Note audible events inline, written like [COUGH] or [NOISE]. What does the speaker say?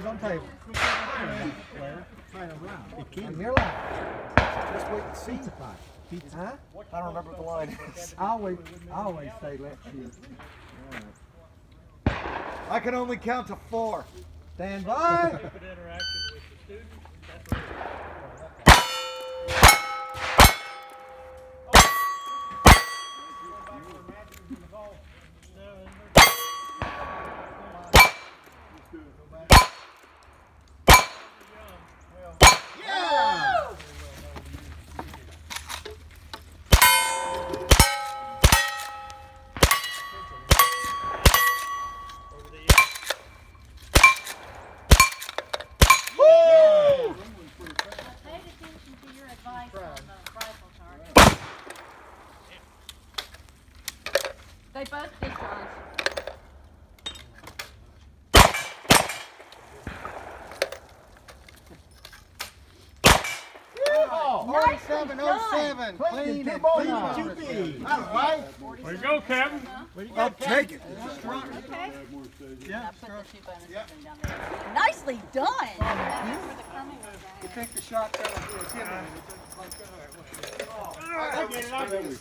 Everything's on table. It can. And you're lying. Just wait and see. Pizza pie. Pizza. Huh? I don't remember what the line is. [LAUGHS] I always, I always say let's shoot. I can only count to four. Stand by. Good interaction with the students. That's what Yeah! Woo! I paid attention to your advice on the rifle target. They both discharged. Forty-seven oh seven. Clean Clean and and two clean. balls. Two B. All right. Way to go, Captain. I'll take it. Okay. I put the two bonuses in down there. Nicely done. You take the shot down here. Give me. Oh, I get it. I get it.